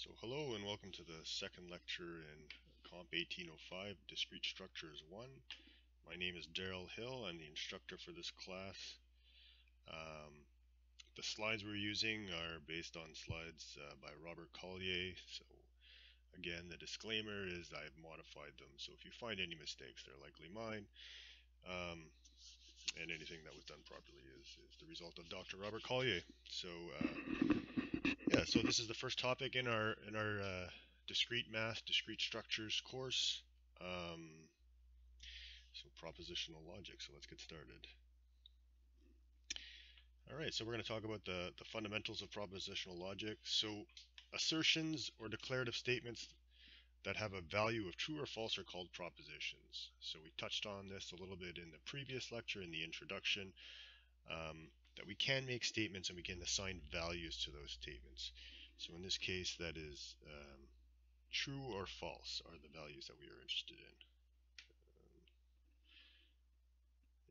So hello and welcome to the second lecture in Comp 1805 Discrete Structures 1. My name is Darryl Hill. I'm the instructor for this class. Um, the slides we're using are based on slides uh, by Robert Collier. So again, the disclaimer is I've modified them. So if you find any mistakes, they're likely mine. Um, and anything that was done properly is, is the result of Dr. Robert Collier. So uh, yeah, so this is the first topic in our in our uh, discrete math, discrete structures course. Um, so propositional logic. So let's get started. All right, so we're going to talk about the the fundamentals of propositional logic. So assertions or declarative statements that have a value of true or false are called propositions. So we touched on this a little bit in the previous lecture in the introduction. Um, that we can make statements and we can assign values to those statements. So in this case, that is um, true or false are the values that we are interested in. Um,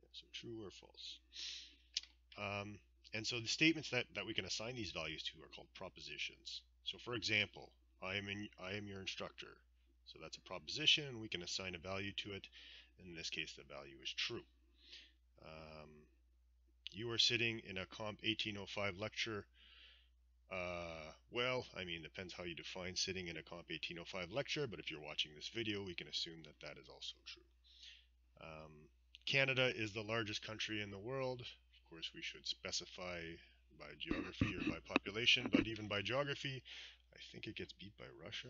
yeah, so true or false. Um, and so the statements that, that we can assign these values to are called propositions. So for example, I am, in, I am your instructor. So that's a proposition, and we can assign a value to it. In this case, the value is true. Um, you are sitting in a Comp 1805 lecture. Uh, well, I mean, depends how you define sitting in a Comp 1805 lecture, but if you're watching this video, we can assume that that is also true. Um, Canada is the largest country in the world. Of course, we should specify by geography or by population, but even by geography, I think it gets beat by Russia.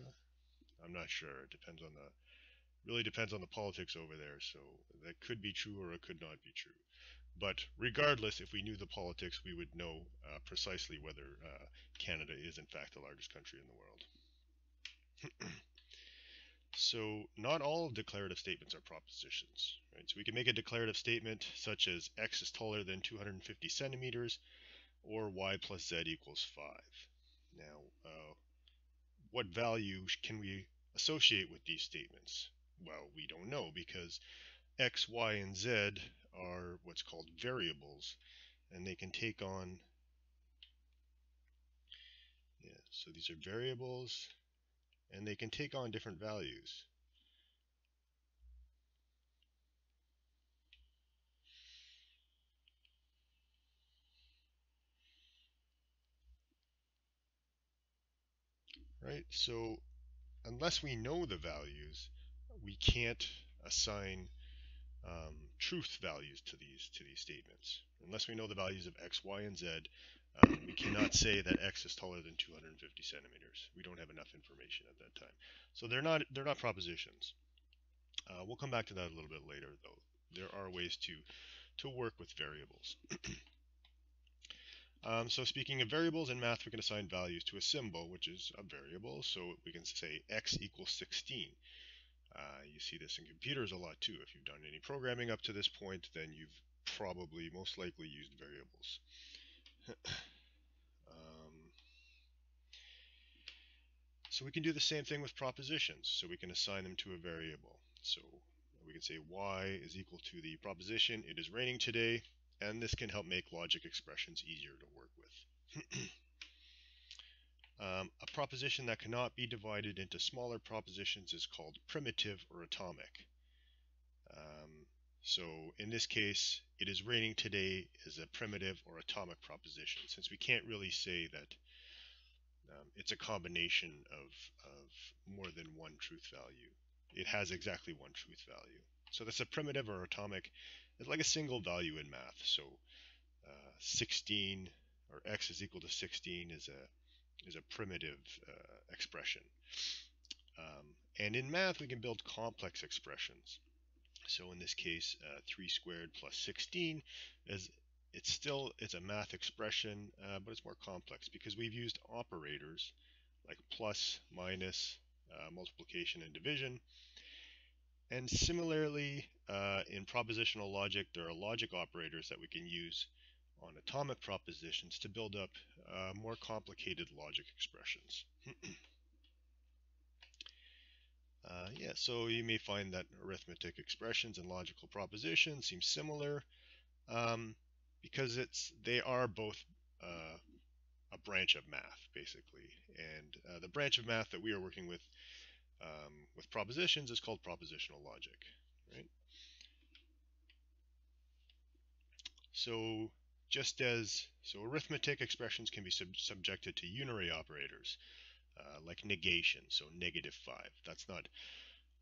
I'm not sure. It depends on the really depends on the politics over there. So that could be true or it could not be true. But regardless, if we knew the politics, we would know uh, precisely whether uh, Canada is in fact the largest country in the world. so not all declarative statements are propositions. Right? So we can make a declarative statement such as x is taller than 250 centimeters or y plus z equals 5. Now, uh, what value can we associate with these statements? Well, we don't know because x, y, and z are what's called variables and they can take on yeah so these are variables and they can take on different values. Right so unless we know the values we can't assign um, truth values to these to these statements. Unless we know the values of x, y, and z, um, we cannot say that x is taller than 250 centimeters. We don't have enough information at that time. So they're not they're not propositions. Uh, we'll come back to that a little bit later, though. There are ways to to work with variables. um, so speaking of variables in math, we can assign values to a symbol, which is a variable. So we can say x equals 16. Uh, you see this in computers a lot too. If you've done any programming up to this point, then you've probably most likely used variables. um, so we can do the same thing with propositions. So we can assign them to a variable. So we can say y is equal to the proposition, it is raining today, and this can help make logic expressions easier to work with. Um, a proposition that cannot be divided into smaller propositions is called primitive or atomic. Um, so in this case, it is raining today is a primitive or atomic proposition, since we can't really say that um, it's a combination of, of more than one truth value. It has exactly one truth value. So that's a primitive or atomic. It's like a single value in math. So uh, 16 or x is equal to 16 is a is a primitive uh, expression. Um, and in math, we can build complex expressions. So in this case, uh, 3 squared plus 16 is it's still it's a math expression, uh, but it's more complex because we've used operators like plus, minus, uh, multiplication, and division. And similarly, uh, in propositional logic, there are logic operators that we can use on atomic propositions to build up uh, more complicated logic expressions. uh, yeah, so you may find that arithmetic expressions and logical propositions seem similar um, because it's they are both uh, a branch of math, basically. And uh, the branch of math that we are working with um, with propositions is called propositional logic, right? So just as so arithmetic expressions can be sub subjected to unary operators uh, like negation, so negative 5. That's not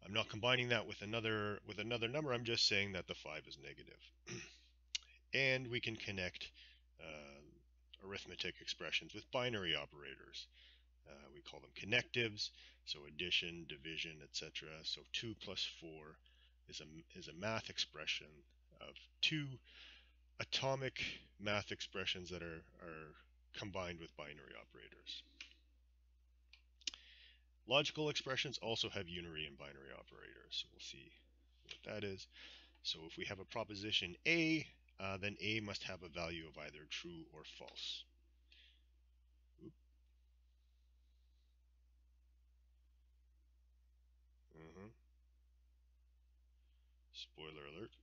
I'm not combining that with another with another number. I'm just saying that the 5 is negative. and we can connect uh, arithmetic expressions with binary operators. Uh, we call them connectives, so addition, division, etc. So 2 plus 4 is a, is a math expression of two atomic math expressions that are, are combined with binary operators. Logical expressions also have unary and binary operators. So we'll see what that is. So if we have a proposition A, uh, then A must have a value of either true or false. Oop. -huh. Spoiler alert.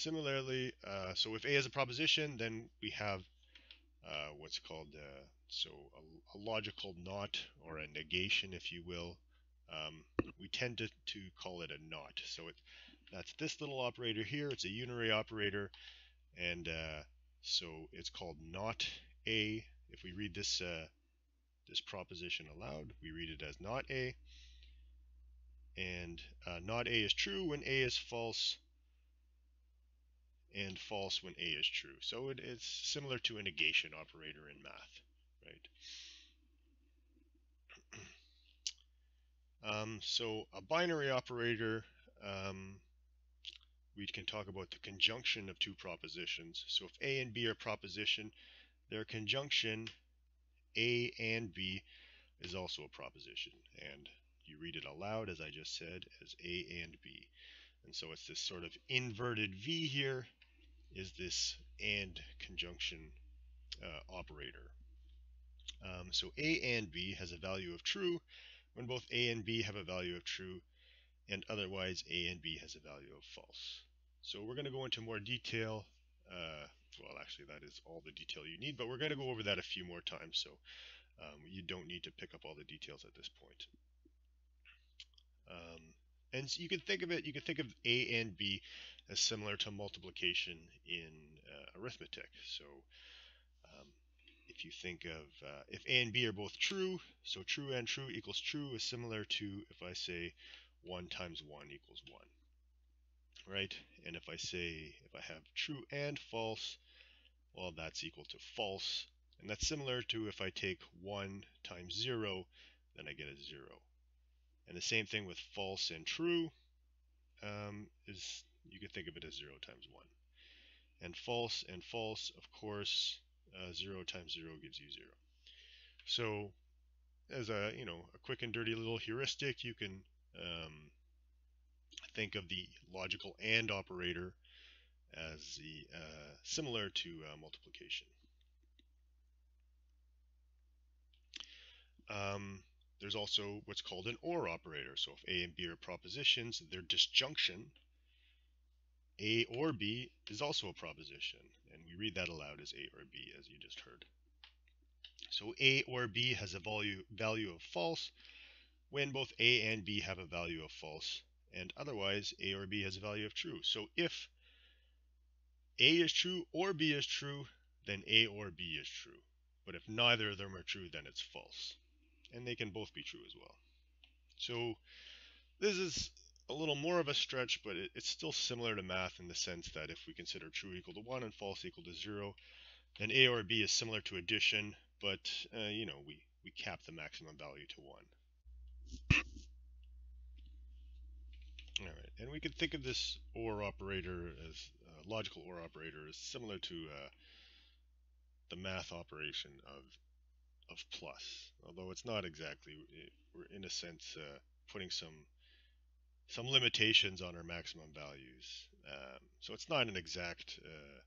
Similarly, uh, so if A is a proposition, then we have uh, what's called uh, so a, a, logical not or a negation, if you will. Um, we tend to, to call it a not. So it, that's this little operator here. It's a unary operator, and uh, so it's called not A. If we read this uh, this proposition aloud, we read it as not A. And uh, not A is true when A is false, and false when A is true. So it, it's similar to a negation operator in math, right? um, so a binary operator, um, we can talk about the conjunction of two propositions. So if A and B are proposition, their conjunction A and B is also a proposition. And you read it aloud, as I just said, as A and B. And so it's this sort of inverted V here is this AND conjunction uh, operator. Um, so A and B has a value of true when both A and B have a value of true and otherwise A and B has a value of false. So we're going to go into more detail. Uh, well, actually, that is all the detail you need, but we're going to go over that a few more times, so um, you don't need to pick up all the details at this point. Um, and so you can think of it, you can think of A and B as similar to multiplication in uh, arithmetic. So um, if you think of uh, if A and B are both true, so true and true equals true is similar to if I say 1 times 1 equals 1. Right? And if I say, if I have true and false, well, that's equal to false. And that's similar to if I take 1 times 0, then I get a 0. And the same thing with false and true um, is you could think of it as 0 times 1. And false and false, of course, uh, 0 times 0 gives you 0. So as a, you know, a quick and dirty little heuristic, you can um, think of the logical AND operator as the uh, similar to uh, multiplication. Um, there's also what's called an OR operator. So if A and B are propositions, their disjunction a or B is also a proposition, and we read that aloud as A or B, as you just heard. So A or B has a value, value of false when both A and B have a value of false, and otherwise A or B has a value of true. So if A is true or B is true, then A or B is true. But if neither of them are true, then it's false. And they can both be true as well. So this is a little more of a stretch, but it, it's still similar to math in the sense that if we consider true equal to 1 and false equal to 0, then A or B is similar to addition, but, uh, you know, we, we cap the maximum value to 1. All right, and we could think of this OR operator as uh, logical OR operator is similar to uh, the math operation of of plus, although it's not exactly. It, we're in a sense uh, putting some some limitations on our maximum values. Um, so it's not an exact, uh,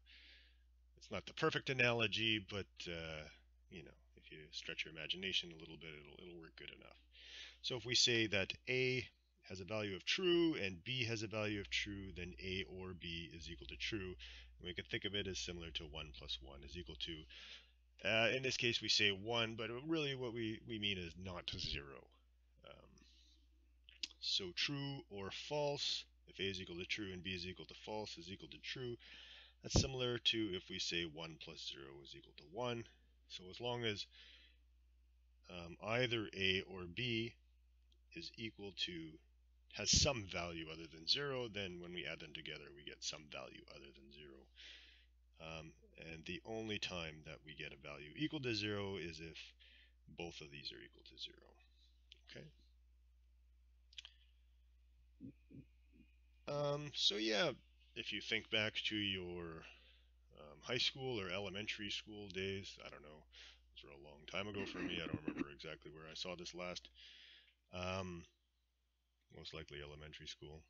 it's not the perfect analogy, but uh, you know, if you stretch your imagination a little bit, it'll it'll work good enough. So if we say that A has a value of true and B has a value of true, then A or B is equal to true. And we could think of it as similar to 1 plus 1 is equal to Uh, in this case, we say 1, but really what we, we mean is not 0. So true or false, if a is equal to true and b is equal to false is equal to true, that's similar to if we say 1 plus 0 is equal to 1. So as long as um, either a or b is equal to has some value other than 0, then when we add them together, we get some value other than 0. Um, and the only time that we get a value equal to 0 is if both of these are equal to 0. Okay. Um, so yeah, if you think back to your um, high school or elementary school days, I don't know, those were a long time ago for me. I don't remember exactly where I saw this last. Um, most likely elementary school.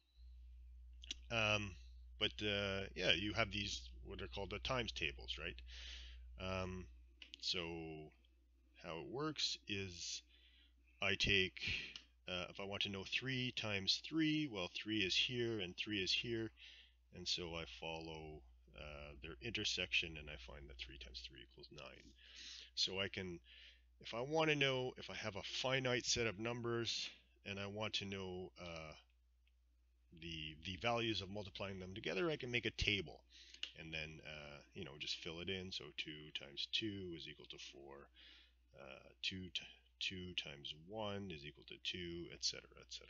Um, but uh, yeah, you have these what are called the times tables, right? Um, so how it works is I take uh, if I want to know 3 times 3, well 3 is here and 3 is here, and so I follow uh, their intersection and I find that 3 times 3 equals 9. So I can, if I want to know if I have a finite set of numbers and I want to know uh, the the values of multiplying them together, I can make a table and then uh, you know just fill it in. So 2 times 2 is equal to 4. Uh, 2 2 times 1 is equal to 2, etc., etc.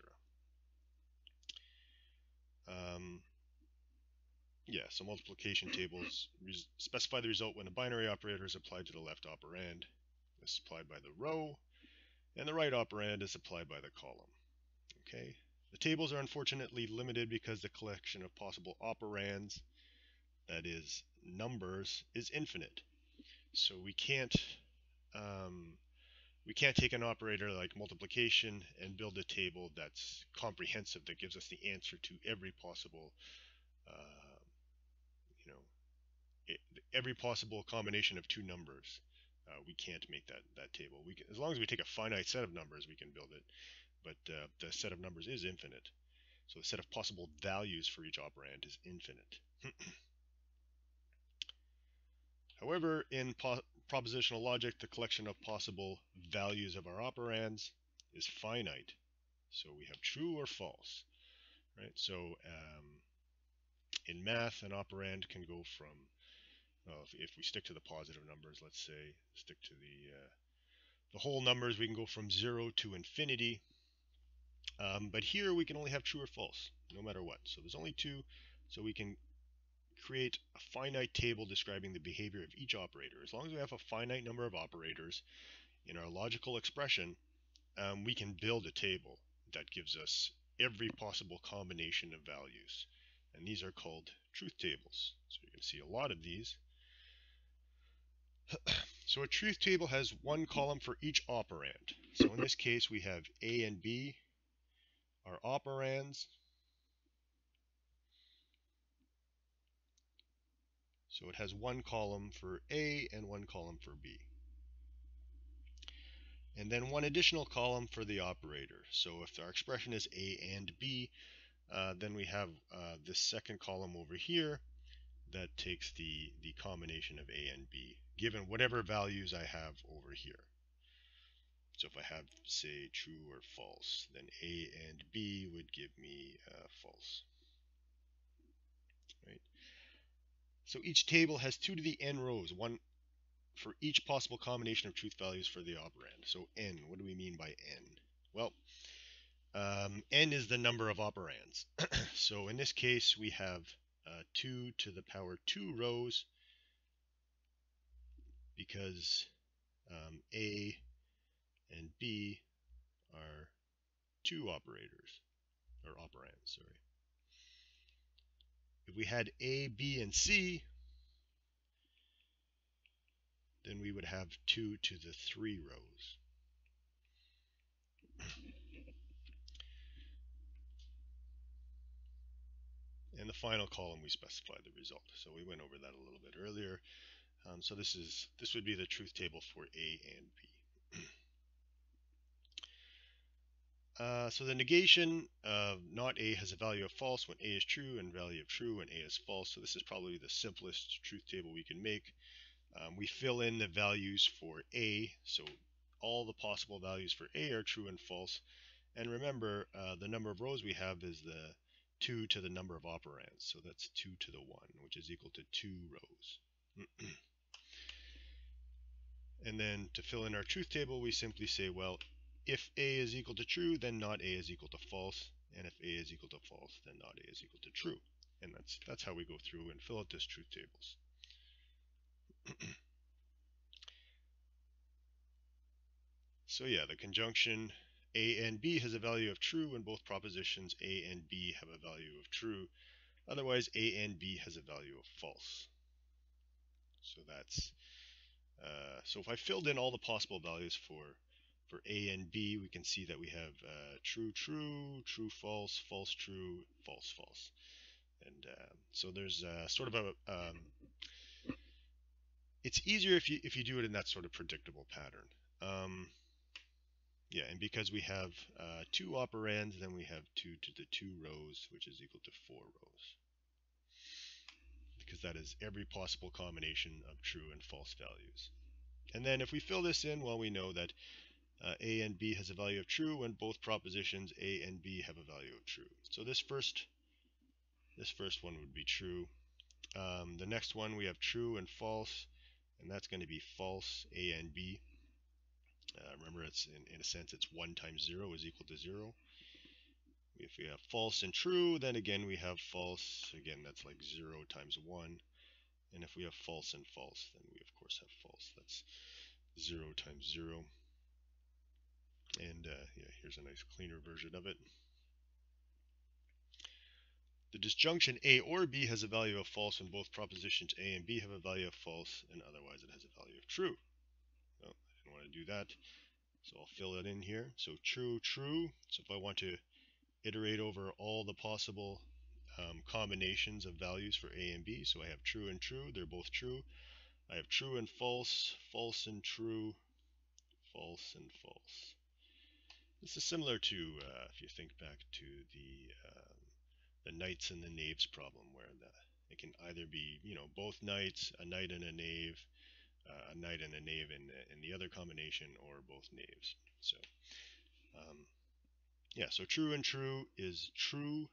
Um, yeah, so multiplication tables specify the result when a binary operator is applied to the left operand. Is applied by the row, and the right operand is applied by the column. Okay, the tables are unfortunately limited because the collection of possible operands, that is, numbers, is infinite. So we can't um, we can't take an operator like multiplication and build a table that's comprehensive that gives us the answer to every possible uh, you know every possible combination of two numbers. Uh, we can't make that that table. We can, as long as we take a finite set of numbers we can build it. But uh, the set of numbers is infinite. So the set of possible values for each operand is infinite. However in propositional logic, the collection of possible values of our operands is finite. So we have true or false, right? So um, in math, an operand can go from, well, if, if, we stick to the positive numbers, let's say, stick to the uh, the whole numbers, we can go from zero to infinity. Um, but here we can only have true or false, no matter what. So there's only two, so we can create a finite table describing the behavior of each operator. As long as we have a finite number of operators in our logical expression, um, we can build a table that gives us every possible combination of values. And these are called truth tables. So you can see a lot of these. so a truth table has one column for each operand. So in this case, we have A and B are operands. So it has one column for A and one column for B. And then one additional column for the operator. So if our expression is A and B, uh, then we have uh, this second column over here that takes the, the combination of A and B, given whatever values I have over here. So if I have, say, true or false, then A and B would give me uh, false. So each table has 2 to the n rows, one for each possible combination of truth values for the operand. So n, what do we mean by n? Well, um, n is the number of operands. so in this case, we have uh, 2 to the power 2 rows because um, A and B are two operators, or operands, sorry. If we had A, B, and C, then we would have 2 to the 3 rows. In the final column, we specify the result. So we went over that a little bit earlier. Um, so this is this would be the truth table for A and B. Uh, so the negation of not A has a value of false when A is true and value of true when A is false. So this is probably the simplest truth table we can make. Um, we fill in the values for A, so all the possible values for A are true and false. And remember, uh, the number of rows we have is the 2 to the number of operands. So that's 2 to the 1, which is equal to 2 rows. and then to fill in our truth table, we simply say, well, if A is equal to true, then not A is equal to false. And if A is equal to false, then not A is equal to true. And that's, that's how we go through and fill out this truth tables. so yeah, the conjunction A and B has a value of true when both propositions A and B have a value of true. Otherwise, A and B has a value of false. So that's uh, so if I filled in all the possible values for for A and B, we can see that we have uh, true, true, true, false, false, true, false, false. And uh, so there's uh, sort of a, um, it's easier if you if you do it in that sort of predictable pattern. Um, yeah, and because we have uh, two operands, then we have 2 to the 2 rows, which is equal to 4 rows. Because that is every possible combination of true and false values. And then if we fill this in, well, we know that uh, A and B has a value of true when both propositions A and B have a value of true. So this first, this first one would be true. Um, the next one we have true and false and that's going to be false a and b. Uh, remember, it's in, in a sense, it's 1 times 0 is equal to 0. If we have false and true, then again we have false. Again, that's like 0 times 1. And if we have false and false, then we of course have false. That's 0 times 0. And uh, yeah, here's a nice cleaner version of it. The disjunction A or B has a value of false when both propositions A and B have a value of false, and otherwise it has a value of true. Well, I didn't want to do that, so I'll fill it in here. So true, true. So if I want to iterate over all the possible um, combinations of values for A and B, so I have true and true, they're both true. I have true and false, false and true, false and false. This is similar to, uh, if you think back to the uh, the knights and the knaves problem, where the, it can either be, you know, both knights, a knight and a knave, uh, a knight and a knave in, in the other combination, or both knaves. So, um, yeah, so true and true is true.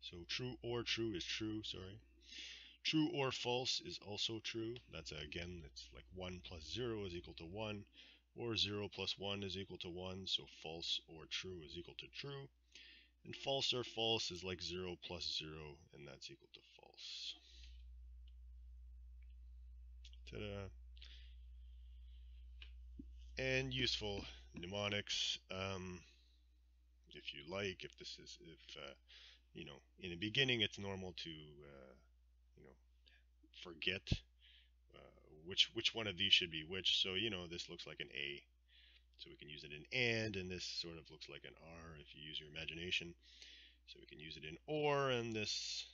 So true or true is true, sorry. True or false is also true. That's, uh, again, it's like 1 plus 0 is equal to 1, or 0 plus 1 is equal to 1, so false or true is equal to true. And false or false is like 0 plus 0, and that's equal to false. Ta-da! And useful mnemonics, um, if you like, if this is, if, uh, you know, in the beginning it's normal to, uh, you know, forget which, which one of these should be which. So, you know, this looks like an A. So we can use it in AND, and this sort of looks like an R if you use your imagination. So we can use it in OR, and this...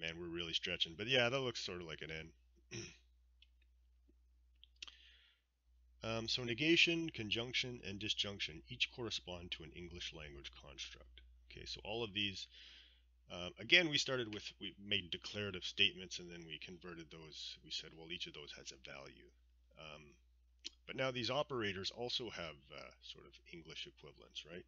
Man, we're really stretching. But yeah, that looks sort of like an N. um, so negation, conjunction, and disjunction each correspond to an English language construct. Okay, so all of these uh, again, we started with, we made declarative statements and then we converted those. We said, well, each of those has a value. Um, but now these operators also have uh, sort of English equivalents, right?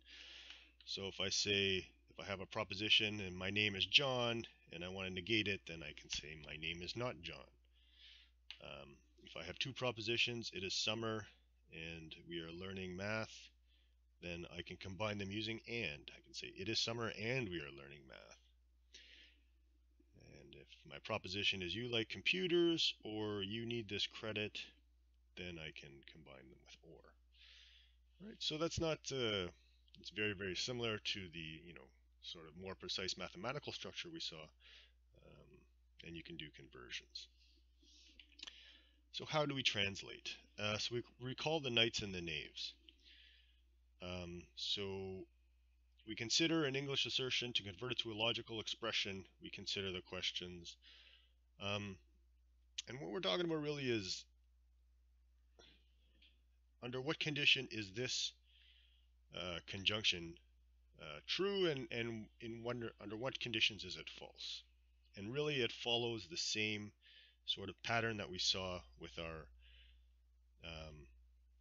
So if I say, if I have a proposition and my name is John and I want to negate it, then I can say my name is not John. Um, if I have two propositions, it is summer and we are learning math, then I can combine them using and. I can say it is summer and we are learning math. My proposition is you like computers or you need this credit, then I can combine them with OR. Right, so that's not, uh, it's very, very similar to the, you know, sort of more precise mathematical structure we saw, um, and you can do conversions. So how do we translate? Uh, so we recall the knights and the knaves. Um, so we consider an English assertion to convert it to a logical expression. We consider the questions. Um, and what we're talking about really is under what condition is this uh, conjunction uh, true and, and in wonder, under what conditions is it false? And really it follows the same sort of pattern that we saw with our um,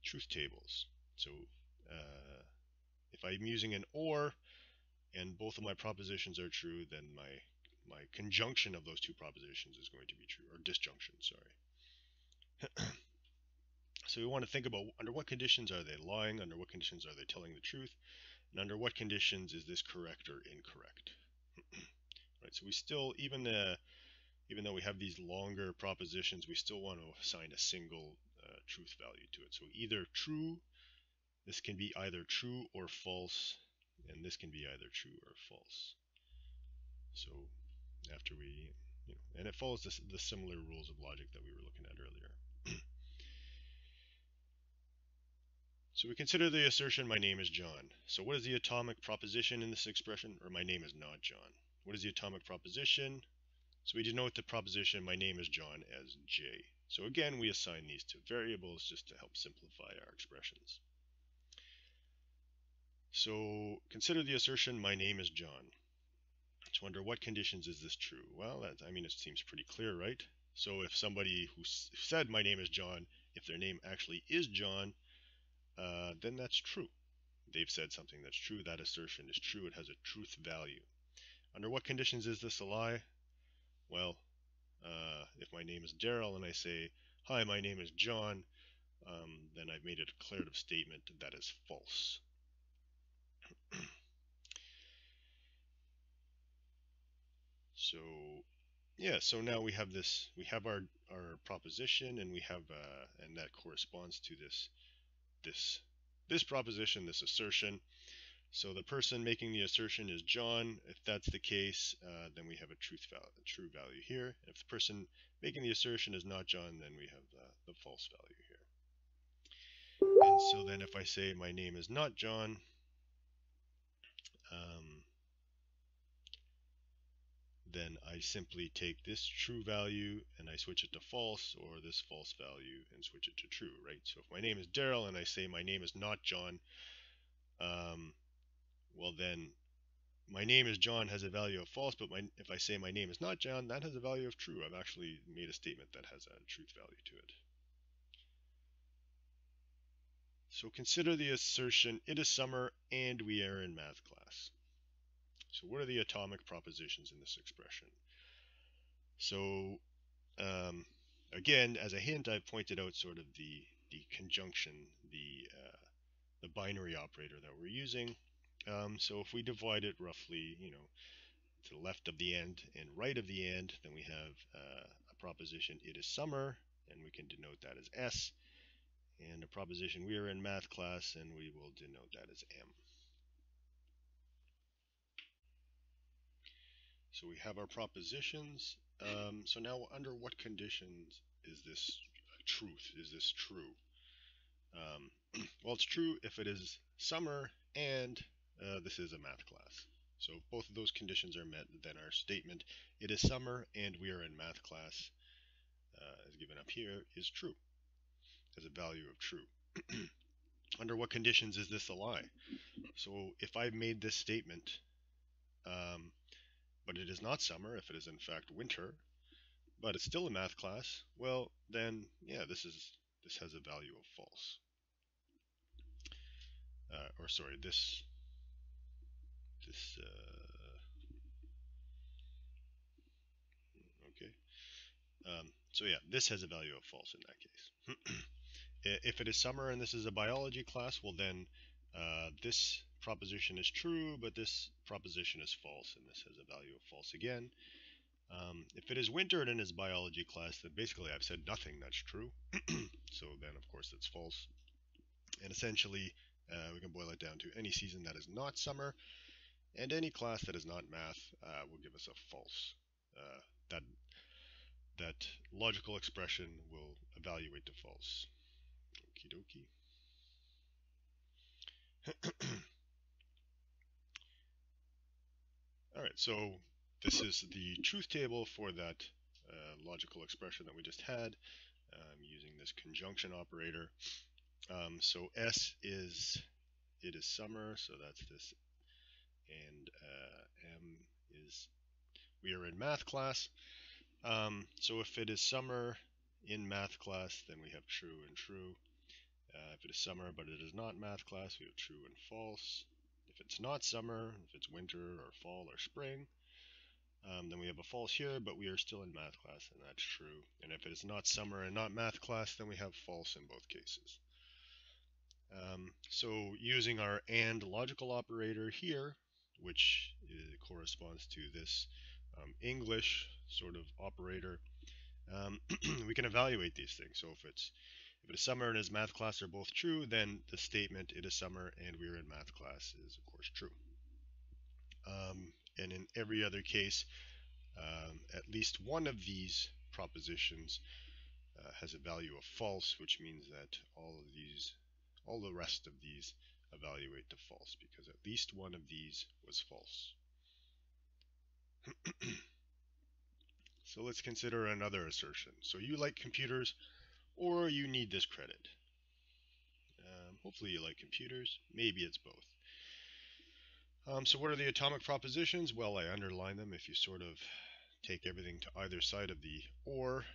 truth tables. So uh, if I'm using an OR and both of my propositions are true, then my my conjunction of those two propositions is going to be true, or disjunction, sorry. so we want to think about under what conditions are they lying, under what conditions are they telling the truth, and under what conditions is this correct or incorrect. right, so we still, even uh, even though we have these longer propositions, we still want to assign a single uh, truth value to it. So either true, this can be either true or false, and this can be either true or false. So after we, you know, and it follows the similar rules of logic that we were looking at earlier. so we consider the assertion, my name is John. So what is the atomic proposition in this expression, or my name is not John? What is the atomic proposition? So we denote the proposition, my name is John, as J. So again, we assign these to variables just to help simplify our expressions. So consider the assertion, my name is John. So under what conditions is this true? Well, that, I mean, it seems pretty clear, right? So if somebody who said my name is John, if their name actually is John, uh, then that's true. They've said something that's true. That assertion is true. It has a truth value. Under what conditions is this a lie? Well, uh, if my name is Darryl and I say, hi, my name is John, um, then I've made a declarative statement that is false. So yeah so now we have this we have our our proposition and we have uh, and that corresponds to this this this proposition this assertion. So the person making the assertion is John. If that's the case uh, then we have a truth value a true value here. If the person making the assertion is not John then we have the, the false value here. And so then if I say my name is not John then I simply take this true value and I switch it to false or this false value and switch it to true, right? So if my name is Darryl and I say my name is not John, um, well then my name is John has a value of false, but my, if I say my name is not John, that has a value of true. I've actually made a statement that has a truth value to it. So consider the assertion, it is summer and we are in math class. So what are the atomic propositions in this expression? So um, again, as a hint, I've pointed out sort of the, the conjunction, the, uh, the binary operator that we're using. Um, so if we divide it roughly, you know, to the left of the end and right of the end, then we have uh, a proposition, it is summer, and we can denote that as S and a proposition we are in math class and we will denote that as M. So we have our propositions. Um, so now under what conditions is this truth? Is this true? Um, well, it's true if it is summer and uh, this is a math class. So if both of those conditions are met, then our statement, it is summer and we are in math class, uh, as given up here, is true as a value of true. Under what conditions is this a lie? So if I've made this statement, um, it is not summer, if it is in fact winter, but it's still a math class, well then yeah, this is this has a value of false. Uh, or sorry, this this uh, okay. Um, so yeah, this has a value of false in that case. if it is summer and this is a biology class, well then uh, this proposition is true, but this proposition is false, and this has a value of false again. Um, if it is winter and it's biology class, then basically I've said nothing that's true. so then, of course, it's false. And essentially, uh, we can boil it down to any season that is not summer, and any class that is not math uh, will give us a false. Uh, that that logical expression will evaluate to false. Okie dokie. All right, so this is the truth table for that uh, logical expression that we just had um, using this conjunction operator. Um, so S is, it is summer, so that's this, and uh, M is, we are in math class, Um, so if it is summer in math class, then we have true and true. Uh, if it is summer but it is not math class, we have true and false. It's not summer, if it's winter or fall or spring, um, then we have a false here, but we are still in math class, and that's true. And if it is not summer and not math class, then we have false in both cases. Um, so using our AND logical operator here, which corresponds to this um, English sort of operator, um, we can evaluate these things. So if it's if it is summer and his math class are both true, then the statement it is summer and we're in math class is of course true. Um, and in every other case, um, at least one of these propositions uh, has a value of false, which means that all of these, all the rest of these evaluate to false because at least one of these was false. so let's consider another assertion. So you like computers or you need this credit. Um, hopefully you like computers. Maybe it's both. Um, so what are the atomic propositions? Well, I underline them if you sort of take everything to either side of the or.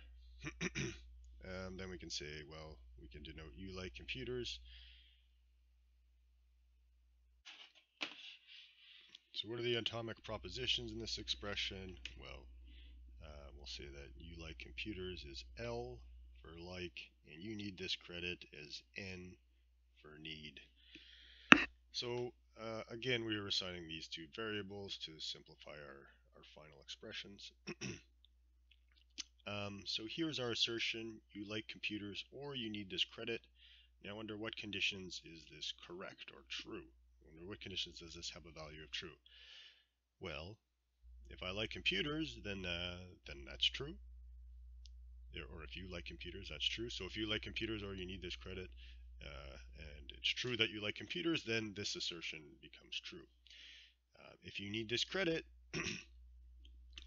and then we can say, well, we can denote you like computers. So what are the atomic propositions in this expression? Well, uh, we'll say that you like computers is L for like, and you need this credit as N for need. So uh, again, we are assigning these two variables to simplify our, our final expressions. um, so here's our assertion, you like computers or you need this credit. Now under what conditions is this correct or true? Under what conditions does this have a value of true? Well, if I like computers, then uh, then that's true. Or if you like computers, that's true. So if you like computers or you need this credit, uh, and it's true that you like computers, then this assertion becomes true. Uh, if you need this credit,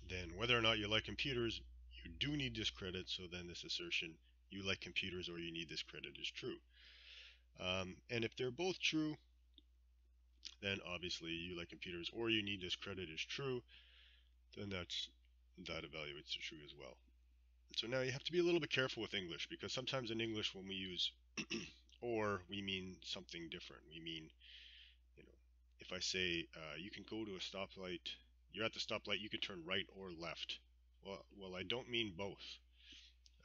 then whether or not you like computers, you do need this credit, so then this assertion, you like computers or you need this credit is true. Um, and if they're both true, then obviously you like computers or you need this credit is true, then that's that evaluates to true as well. So now you have to be a little bit careful with English because sometimes in English when we use or we mean something different. We mean, you know, if I say uh, you can go to a stoplight, you're at the stoplight, you can turn right or left. Well, well, I don't mean both.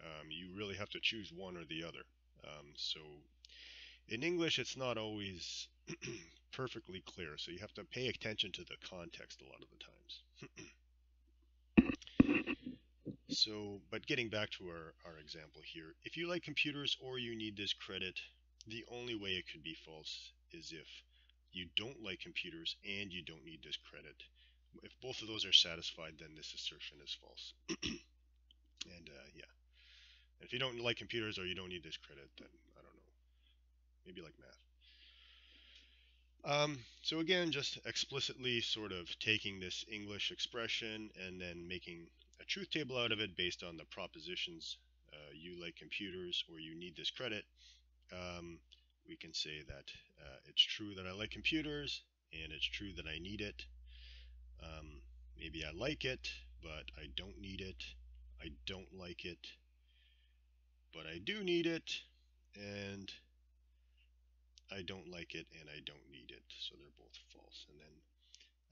Um, you really have to choose one or the other. Um, so in English, it's not always perfectly clear, so you have to pay attention to the context a lot of the times. so, but getting back to our, our example here, if you like computers or you need this credit, the only way it could be false is if you don't like computers and you don't need this credit. If both of those are satisfied, then this assertion is false. and uh, yeah. If you don't like computers or you don't need this credit, then I don't know. Maybe like math. Um, so again, just explicitly sort of taking this English expression and then making a truth table out of it based on the propositions uh, you like computers or you need this credit um, we can say that uh, it's true that I like computers and it's true that I need it. Um, maybe I like it, but I don't need it. I don't like it, but I do need it, and I don't like it and I don't need it. So they're both false. And then,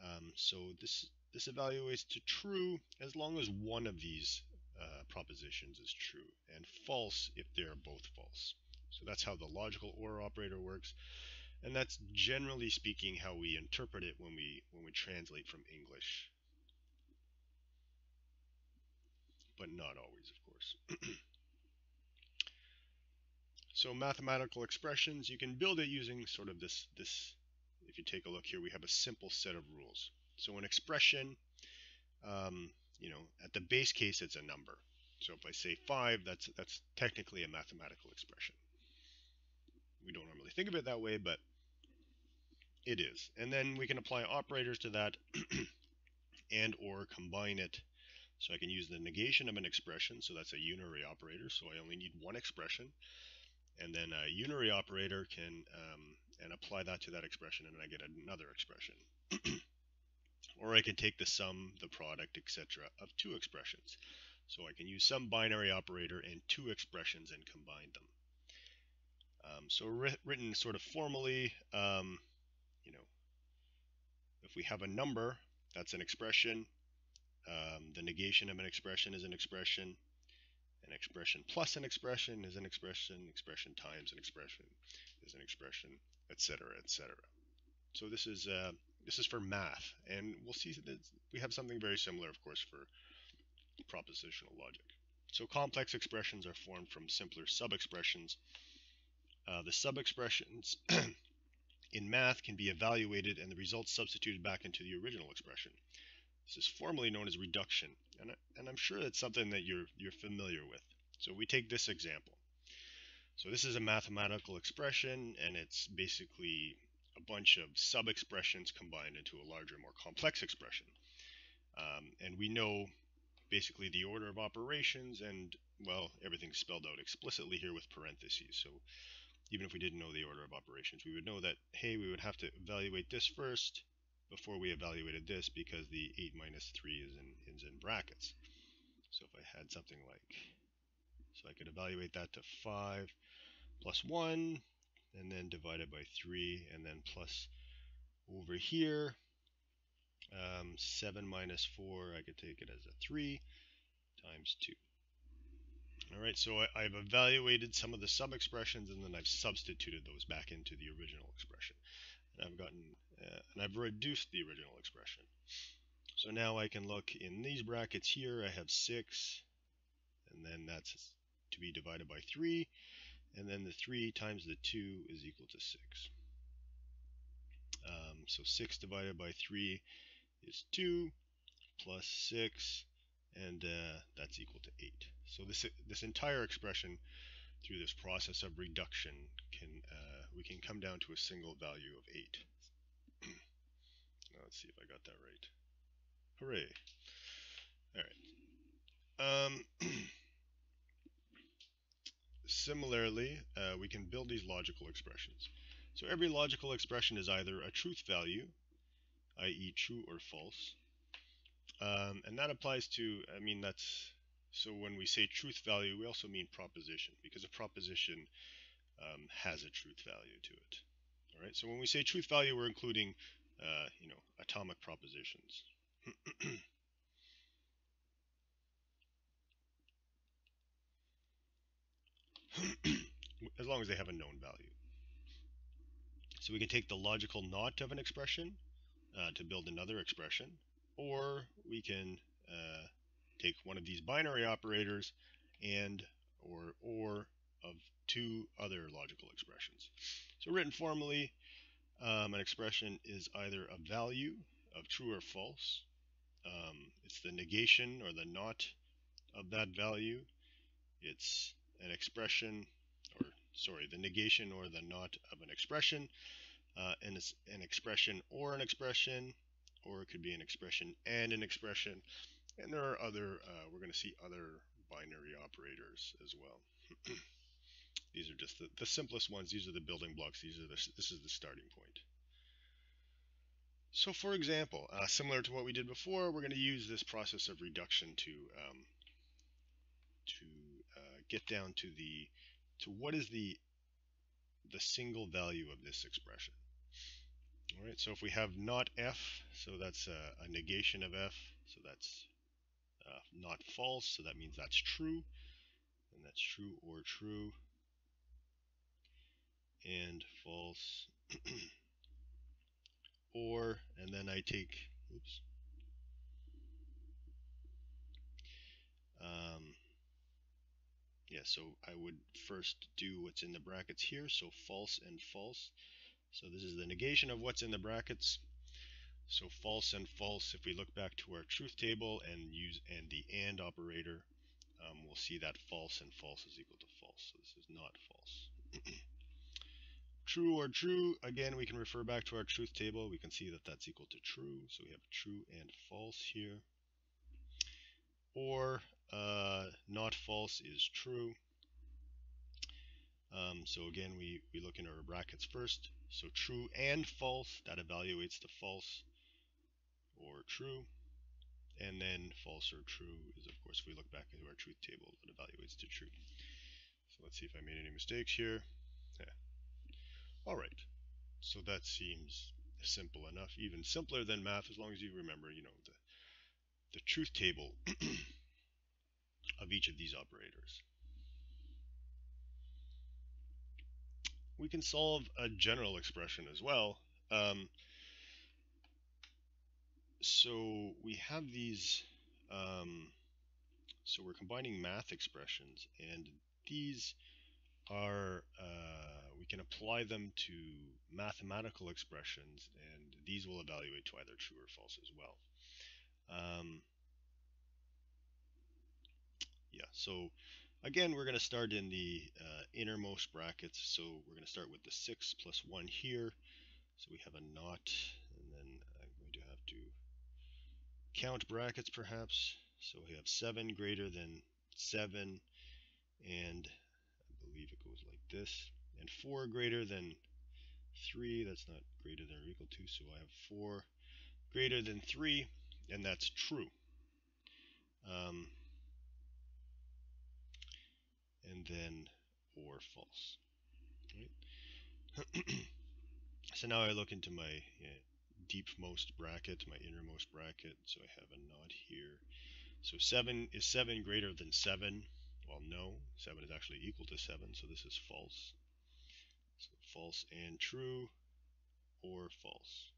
um, so this this evaluates to true as long as one of these uh, propositions is true, and false if they are both false. So that's how the logical OR operator works. And that's generally speaking how we interpret it when we when we translate from English. But not always, of course. so mathematical expressions, you can build it using sort of this this if you take a look here, we have a simple set of rules. So an expression, um, you know, at the base case, it's a number. So if I say 5, that's that's technically a mathematical expression we don't normally think of it that way, but it is. And then we can apply operators to that and or combine it. So I can use the negation of an expression, so that's a unary operator, so I only need one expression. And then a unary operator can um, and apply that to that expression, and I get another expression. or I can take the sum, the product, etc. of two expressions. So I can use some binary operator and two expressions and combine them. Um, so written sort of formally, um, you know, if we have a number, that's an expression. Um, the negation of an expression is an expression. An expression plus an expression is an expression. Expression times an expression is an expression, etc., etc. So this is uh, this is for math, and we'll see that we have something very similar, of course, for propositional logic. So complex expressions are formed from simpler sub-expressions. Uh, the sub-expressions in math can be evaluated and the results substituted back into the original expression. This is formally known as reduction, and, and I'm sure that's something that you're, you're familiar with. So we take this example. So this is a mathematical expression, and it's basically a bunch of sub-expressions combined into a larger, more complex expression. Um, and we know basically the order of operations and, well, everything's spelled out explicitly here with parentheses. So even if we didn't know the order of operations, we would know that, hey, we would have to evaluate this first before we evaluated this because the 8 minus 3 is in, is in brackets. So if I had something like, so I could evaluate that to 5 plus 1, and then divided by 3, and then plus over here, um, 7 minus 4, I could take it as a 3 times 2. Alright, so I, have evaluated some of the sub-expressions and then I've substituted those back into the original expression. And I've gotten, uh, and I've reduced the original expression. So now I can look in these brackets here, I have 6, and then that's to be divided by 3, and then the 3 times the 2 is equal to 6. Um, so 6 divided by 3 is 2, plus 6, and uh, that's equal to 8. So this this entire expression through this process of reduction can uh, we can come down to a single value of 8. let's see if I got that right. Hooray. All right. Um, similarly, uh, we can build these logical expressions. So every logical expression is either a truth value, i.e. true or false, um, and that applies to, I mean, that's, so when we say truth value, we also mean proposition, because a proposition um, has a truth value to it. All right, so when we say truth value, we're including, uh, you know, atomic propositions. as long as they have a known value. So we can take the logical not of an expression uh, to build another expression, or we can uh, take one of these binary operators and or or of two other logical expressions. So written formally, um, an expression is either a value of true or false. Um, it's the negation or the not of that value. It's an expression, or sorry, the negation or the not of an expression. Uh, and it's an expression or an expression or it could be an expression and an expression. And there are other, uh, we're going to see other binary operators as well. These are just the, the simplest ones. These are the building blocks. These are the, this is the starting point. So for example, uh, similar to what we did before, we're going to use this process of reduction to um, to get down to the to what is the the single value of this expression. All right, so if we have not f, so that's a, a negation of f, so that's uh, not false, so that means that's true, and that's true or true, and false, or, and then I take, oops, um, yeah, so I would first do what's in the brackets here, so false and false, so this is the negation of what's in the brackets. So false and false, if we look back to our truth table and use and the AND operator, um, we'll see that false and false is equal to false. So this is not false. true or true, again, we can refer back to our truth table. We can see that that's equal to true. So we have true and false here. Or uh, not false is true. Um, so again, we, we look in our brackets first. So true and false, that evaluates the false or true. and then false or true is of course if we look back into our truth table it evaluates to true. So let's see if I made any mistakes here. Yeah. All right. So that seems simple enough, even simpler than math as long as you remember, you know, the, the truth table of each of these operators. We can solve a general expression as well. Um, so we have these, um, so we're combining math expressions, and these are, uh, we can apply them to mathematical expressions, and these will evaluate to either true or false as well. Um, yeah, so again, we're going to start in the uh, innermost brackets. So we're going to start with the 6 plus 1 here. So we have a not, and then I'm going to have to count brackets perhaps. So we have 7 greater than 7, and I believe it goes like this. And 4 greater than 3, that's not greater than or equal to, so I have 4 greater than 3, and that's true. Um, and then or false. Right? so now I look into my deepmost bracket, my innermost bracket. So I have a not here. So 7 is 7 greater than 7? Well, no. 7 is actually equal to 7, so this is false. So false and true or false.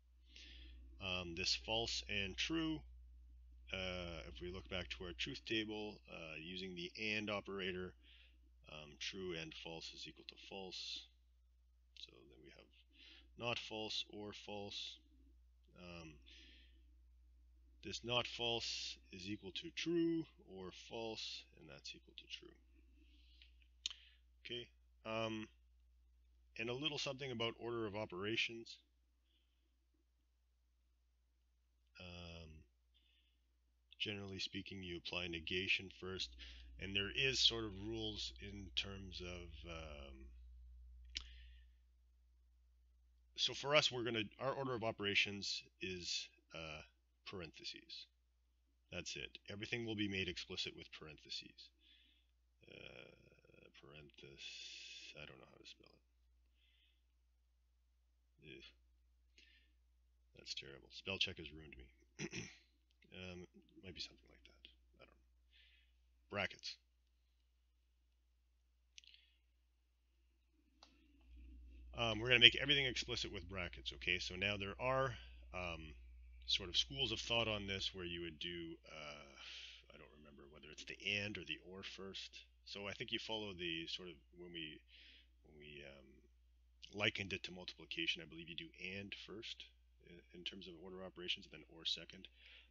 Um, this false and true, uh, if we look back to our truth table, uh, using the AND operator, um, true and false is equal to false. So then we have not false or false. Um, this not false is equal to true or false, and that's equal to true. Okay, um, and a little something about order of operations. Um, generally speaking, you apply negation first and there is sort of rules in terms of um, so for us we're going to our order of operations is uh, parentheses. That's it. Everything will be made explicit with parentheses. Uh, parenthesis I don't know how to spell it. Ugh. that's terrible. Spell check has ruined me. Um, might be something like brackets. Um, we're going to make everything explicit with brackets, okay? So now there are um, sort of schools of thought on this where you would do, uh, I don't remember whether it's the and or the or first. So I think you follow the sort of, when we, when we um, likened it to multiplication, I believe you do and first in terms of order operations, and then or second.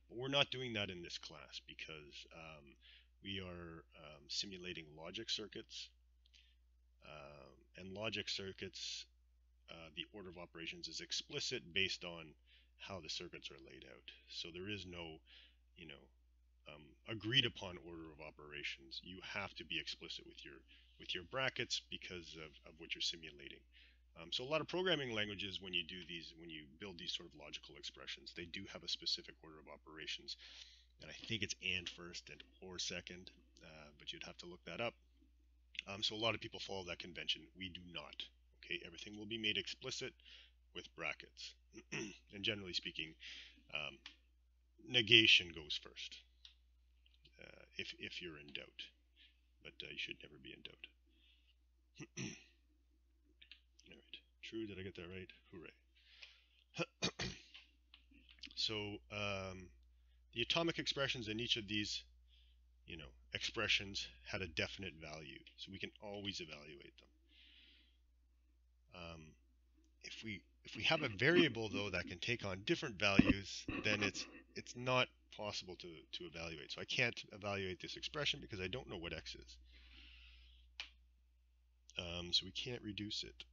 But we're not doing that in this class because um, we are um, simulating logic circuits. Um, and logic circuits, uh, the order of operations is explicit based on how the circuits are laid out. So there is no, you know, um, agreed upon order of operations. You have to be explicit with your with your brackets because of, of what you're simulating. Um, so a lot of programming languages, when you do these, when you build these sort of logical expressions, they do have a specific order of operations and I think it's and first and or second, uh, but you'd have to look that up. Um, so a lot of people follow that convention. We do not. Okay, everything will be made explicit with brackets, and generally speaking, um, negation goes first uh, if if you're in doubt, but uh, you should never be in doubt. All right, true. Did I get that right? Hooray! so um, the atomic expressions in each of these, you know, expressions had a definite value, so we can always evaluate them. Um, if we if we have a variable though that can take on different values, then it's it's not possible to, to evaluate. So I can't evaluate this expression because I don't know what x is. Um, so we can't reduce it.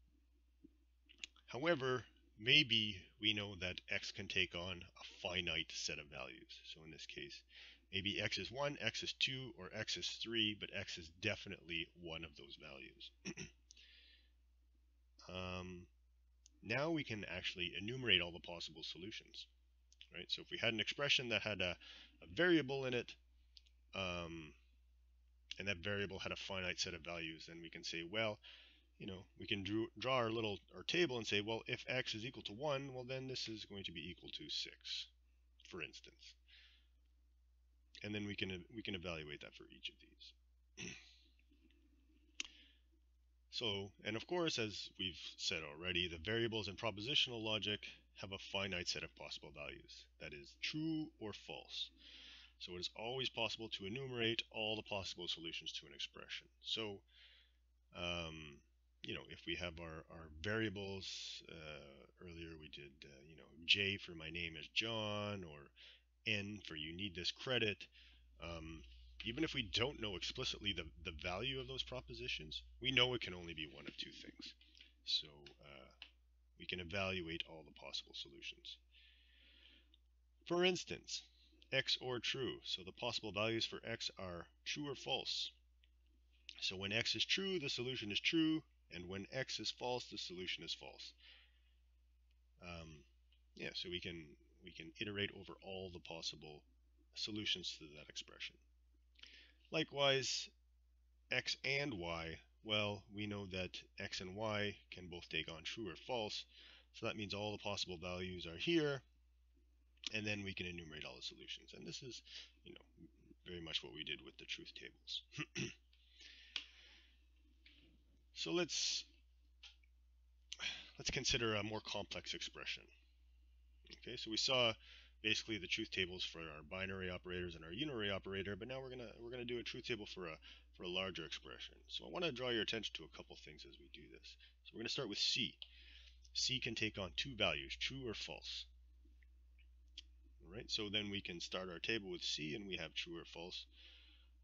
However, maybe we know that x can take on a finite set of values. So in this case, maybe x is 1, x is 2, or x is 3, but x is definitely one of those values. um, now we can actually enumerate all the possible solutions. right? So if we had an expression that had a, a variable in it, um, and that variable had a finite set of values, then we can say, well, you know, we can drew, draw our little our table and say, well, if x is equal to 1, well, then this is going to be equal to 6, for instance. And then we can we can evaluate that for each of these. so, and of course, as we've said already, the variables in propositional logic have a finite set of possible values, that is, true or false. So it is always possible to enumerate all the possible solutions to an expression. So, um, you know, if we have our, our variables, uh, earlier we did, uh, you know, J for my name is John, or N for you need this credit, um, even if we don't know explicitly the, the value of those propositions, we know it can only be one of two things. So uh, we can evaluate all the possible solutions. For instance, x or true. So the possible values for x are true or false. So when x is true, the solution is true, and when x is false, the solution is false. Um, yeah, so we can we can iterate over all the possible solutions to that expression. Likewise, x and y, well, we know that x and y can both take on true or false, so that means all the possible values are here, and then we can enumerate all the solutions. And this is, you know, very much what we did with the truth tables. so let's let's consider a more complex expression. Okay, so we saw basically the truth tables for our binary operators and our unary operator, but now we're gonna we're gonna do a truth table for a for a larger expression. So I want to draw your attention to a couple things as we do this. So we're gonna start with C. C can take on two values, true or false. All right, so then we can start our table with C and we have true or false.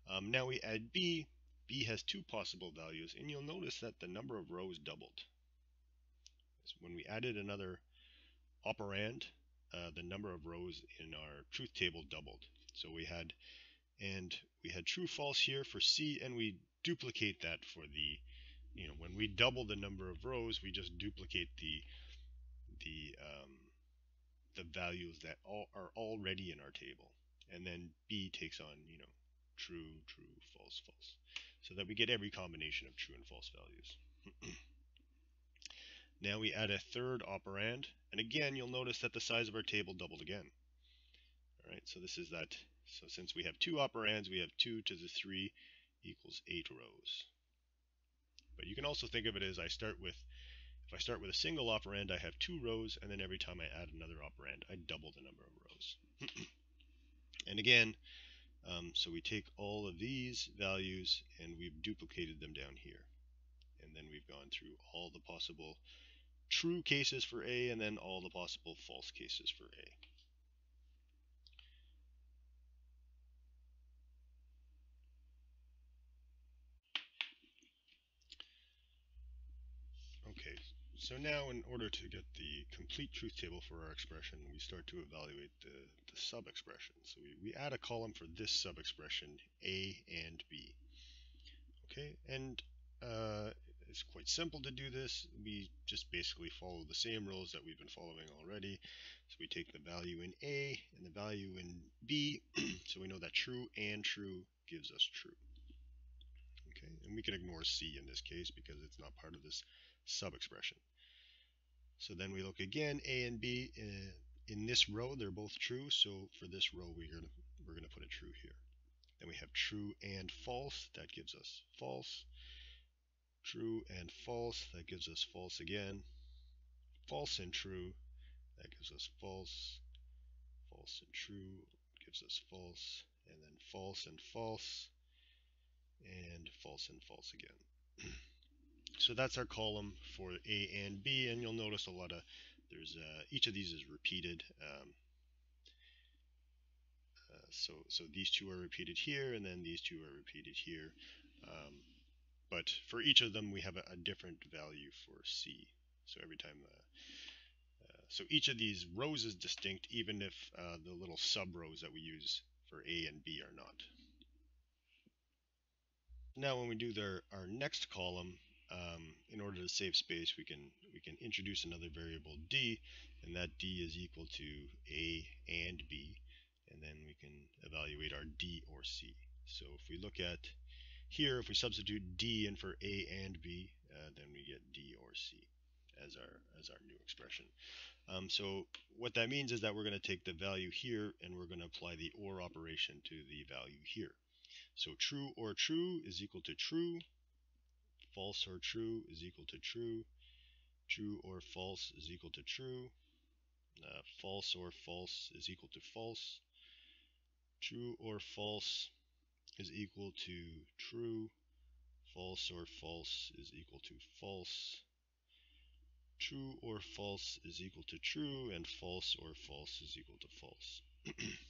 Um, now we add B. B has two possible values, and you'll notice that the number of rows doubled. So when we added another operand, uh, the number of rows in our truth table doubled. So we had, and we had true false here for C, and we duplicate that for the, you know, when we double the number of rows, we just duplicate the, the, um, the values that all are already in our table. And then B takes on, you know, true, true, false, false. So that we get every combination of true and false values. Now we add a third operand, and again you'll notice that the size of our table doubled again. Alright, so this is that, so since we have two operands, we have 2 to the 3 equals 8 rows. But you can also think of it as I start with, if I start with a single operand, I have two rows, and then every time I add another operand, I double the number of rows. and again, um, so we take all of these values and we've duplicated them down here. And then we've gone through all the possible true cases for A and then all the possible false cases for A. Okay, so now in order to get the complete truth table for our expression, we start to evaluate the, the sub-expression. So we, we add a column for this sub-expression, A and B. Okay, and uh, it's quite simple to do this. We just basically follow the same rules that we've been following already. So we take the value in A and the value in B. so we know that true and true gives us true. Okay, and we can ignore C in this case because it's not part of this sub-expression. So then we look again, A and B. Uh, in this row, they're both true. So for this row, we're gonna we're gonna put a true here. Then we have true and false. That gives us false true and false, that gives us false again. False and true, that gives us false. False and true gives us false. And then false and false. And false and false again. so that's our column for A and B. And you'll notice a lot of, there's, uh, each of these is repeated. Um, uh, so, so these two are repeated here, and then these two are repeated here. Um, but for each of them we have a, a different value for C. So every time, uh, uh, so each of these rows is distinct even if uh, the little sub rows that we use for A and B are not. Now when we do our next column, um, in order to save space, we can we can introduce another variable d, and that d is equal to a and b, and then we can evaluate our d or c. So if we look at here, if we substitute d in for a and b, uh, then we get d or c as our as our new expression. Um, so what that means is that we're going to take the value here and we're going to apply the OR operation to the value here. So true or true is equal to true, false or true is equal to true, true or false is equal to true, uh, false or false is equal to false, true or false is equal to true, false or false is equal to false, true or false is equal to true, and false or false is equal to false.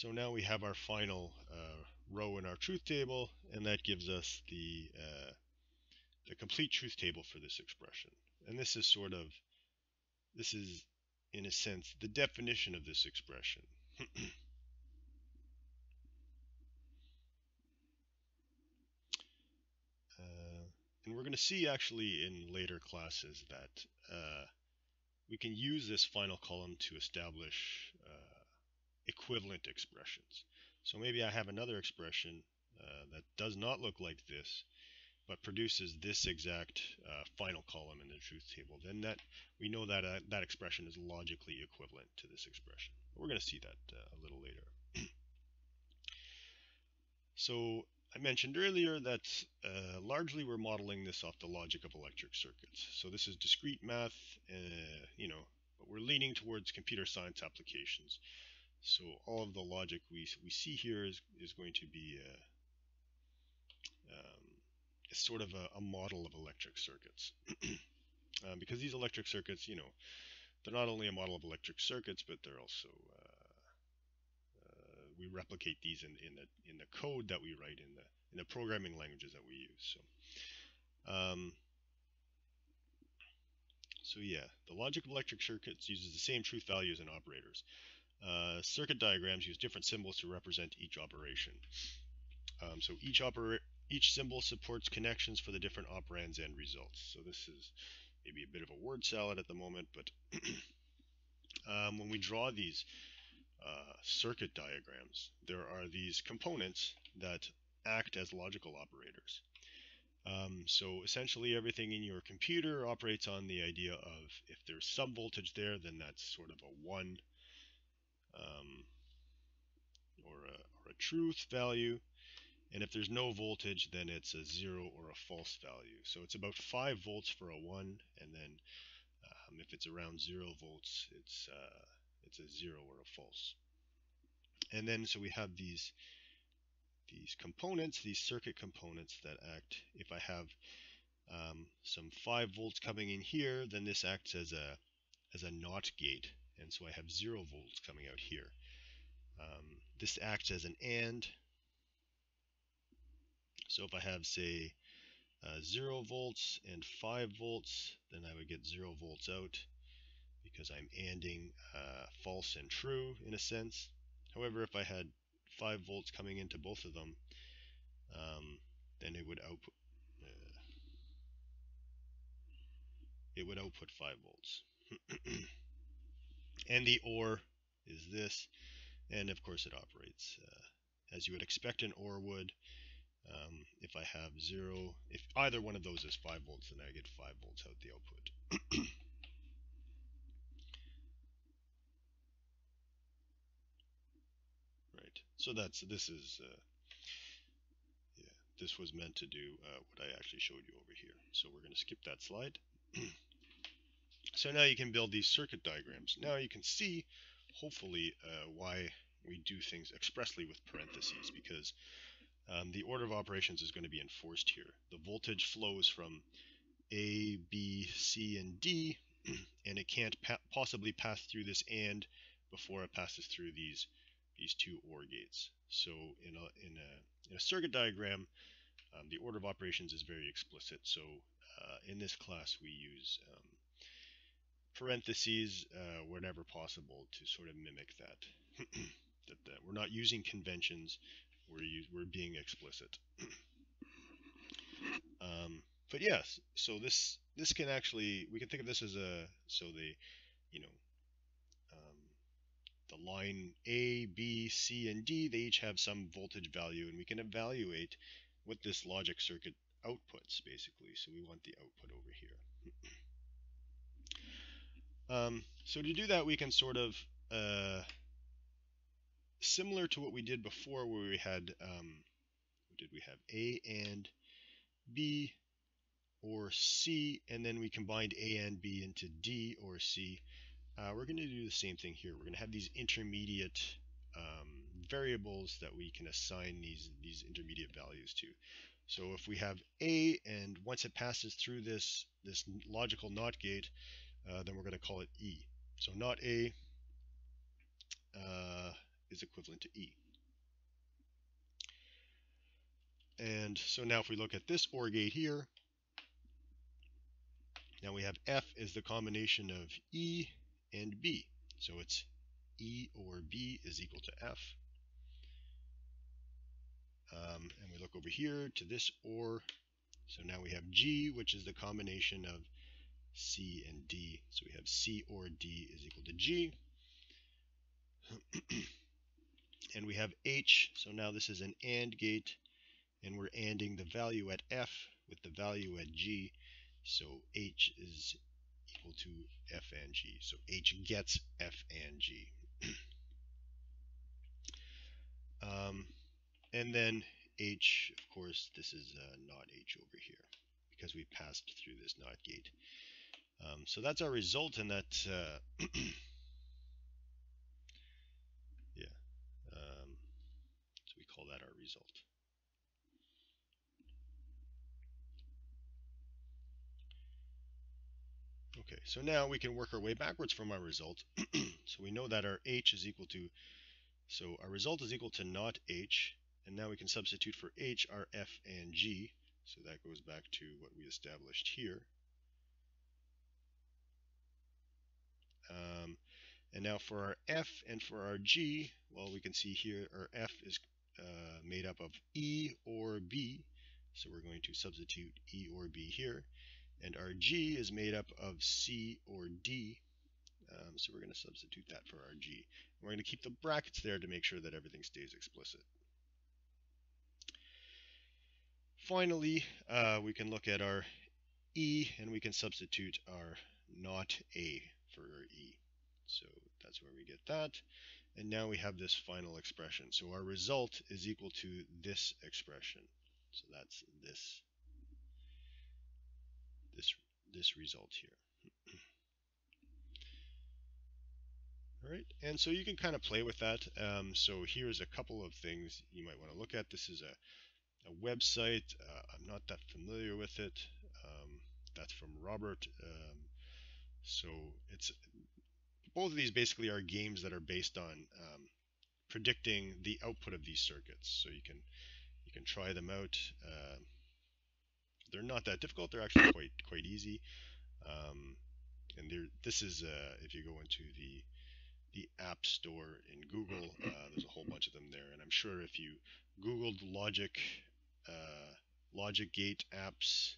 So now we have our final uh, row in our truth table, and that gives us the, uh, the complete truth table for this expression. And this is sort of, this is, in a sense, the definition of this expression. And we're going to see actually in later classes that uh, we can use this final column to establish uh, equivalent expressions. So maybe I have another expression uh, that does not look like this, but produces this exact uh, final column in the truth table. Then that we know that uh, that expression is logically equivalent to this expression. We're going to see that uh, a little later. so I mentioned earlier that uh, largely we're modeling this off the logic of electric circuits. So this is discrete math, uh, you know, but we're leaning towards computer science applications. So all of the logic we, we see here is, is going to be a, uh, um, sort of a, a, model of electric circuits. um, because these electric circuits, you know, they're not only a model of electric circuits, but they're also uh, we replicate these in, in the in the code that we write in the in the programming languages that we use. So, um, so yeah, the logic of electric circuits uses the same truth values and operators. Uh, circuit diagrams use different symbols to represent each operation. Um, so each each symbol supports connections for the different operands and results. So this is maybe a bit of a word salad at the moment, but um, when we draw these uh, circuit diagrams, there are these components that act as logical operators. Um, so essentially everything in your computer operates on the idea of if there's some voltage there, then that's sort of a 1 um, or, a, or a truth value. And if there's no voltage, then it's a 0 or a false value. So it's about 5 volts for a 1, and then um, if it's around 0 volts, it's uh, it's a zero or a false. And then so we have these these components, these circuit components that act. If I have um, some 5 volts coming in here, then this acts as a as a NOT gate, and so I have 0 volts coming out here. Um, this acts as an AND. So if I have, say, uh, 0 volts and 5 volts, then I would get 0 volts out because I'm ANDing uh, false and true in a sense. However, if I had 5 volts coming into both of them, um, then it would output uh, it would output 5 volts. and the OR is this, and of course it operates uh, as you would expect an OR would. Um, if I have 0, if either one of those is 5 volts, then I get 5 volts out the output. Right, so that's this is uh, yeah this was meant to do uh, what I actually showed you over here. So we're going to skip that slide. so now you can build these circuit diagrams. Now you can see hopefully uh, why we do things expressly with parentheses because um, the order of operations is going to be enforced here. The voltage flows from A, B, C, and D, and it can't pa possibly pass through this AND before it passes through these these two OR gates. So in a, in a, in a circuit diagram, um, the order of operations is very explicit. So uh, in this class, we use um, parentheses uh, whenever possible to sort of mimic that. that, that we're not using conventions, we're, we're being explicit. but yes, so this this can actually we can think of this as a so the you know um, the line A, B, C, and D they each have some voltage value, and we can evaluate what this logic circuit outputs basically. So we want the output over here. um, so to do that, we can sort of uh, similar to what we did before, where we had um, did we have A and B or C, and then we combined A and B into D or C. Uh, we're going to do the same thing here. We're going to have these intermediate um, variables that we can assign these, these intermediate values to. So if we have A, and once it passes through this, this logical NOT gate, uh, then we're going to call it E. So NOT A uh, is equivalent to E. And so now if we look at this OR gate here, now we have F is the combination of E and B. So it's E or B is equal to F. Um, and we look over here to this OR. So now we have G, which is the combination of C and D. So we have C or D is equal to G. and we have H. So now this is an AND gate and we're ANDing the value at f with the value at g so h is equal to f and g so h gets f and g um, and then h of course this is uh, not h over here because we passed through this NOT gate um, so that's our result and that uh, yeah um, so we call that our result Okay, so now we can work our way backwards from our result. so we know that our h is equal to, so our result is equal to not h, and now we can substitute for h our f and g. So that goes back to what we established here. Um, and now for our f and for our g, well, we can see here our f is uh, made up of e or b. So we're going to substitute e or b here. And our G is made up of C or D. Um, so we're going to substitute that for our G. We're going to keep the brackets there to make sure that everything stays explicit. Finally, uh, we can look at our E and we can substitute our not A for E. So that's where we get that. And now we have this final expression. So our result is equal to this expression. So that's this this, this result here. All right, and so you can kind of play with that. Um, so here's a couple of things you might want to look at. This is a, a website. Uh, I'm not that familiar with it. Um, that's from Robert. Um, so it's both of these basically are games that are based on um, predicting the output of these circuits. So you can you can try them out. Uh, they're not that difficult. They're actually quite quite easy. Um, and this is uh, if you go into the the App Store in Google, uh, there's a whole bunch of them there. And I'm sure if you Googled Logic uh, Logic Gate apps,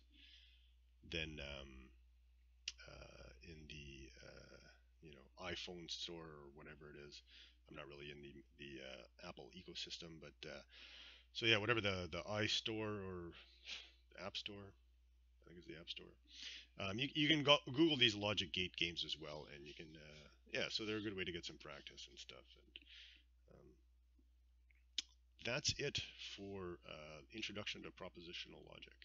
then um, uh, in the uh, you know iPhone store or whatever it is, I'm not really in the the uh, Apple ecosystem, but so yeah, whatever the the iStore or App Store. I think it's the App Store. Um, you, you can go, Google these Logic Gate games as well, and you can, uh, yeah, so they're a good way to get some practice and stuff. And um, that's it for uh, Introduction to Propositional Logic.